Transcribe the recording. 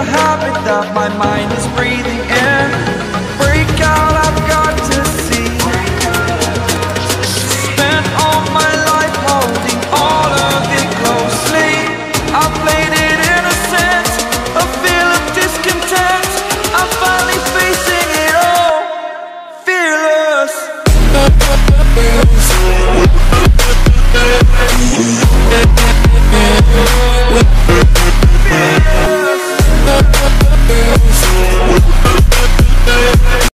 a habit that my mind is breathing girls